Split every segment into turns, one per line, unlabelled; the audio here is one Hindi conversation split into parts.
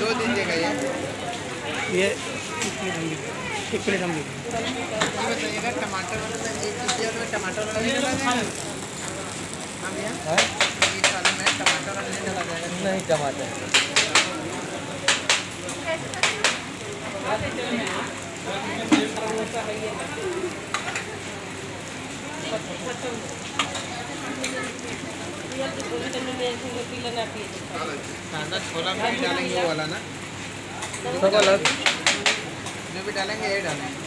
दो दीजिएगा ये
ये एक प्लेट हम
बताइएगा टमाटर टमाटर नहीं टमाटर। कांदा छोला में भी डालेंगे वो वाला ना?
सब अलग।
जो भी डालेंगे यही डालेंगे।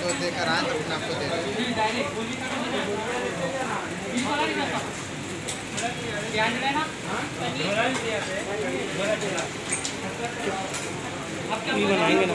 दो देकर आए तो अपने आपको दे
बनाएँगे ना।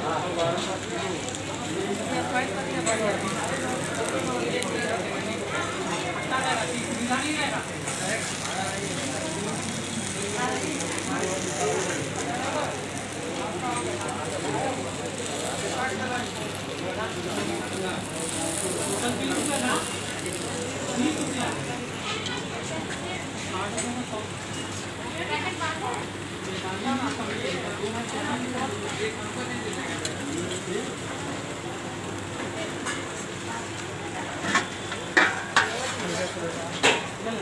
ध्यान कर दे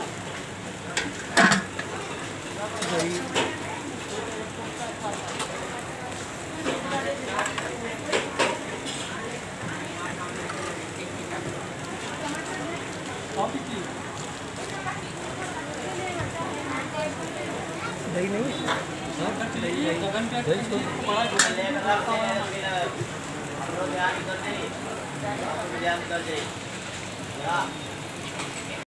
ध्यान कर दे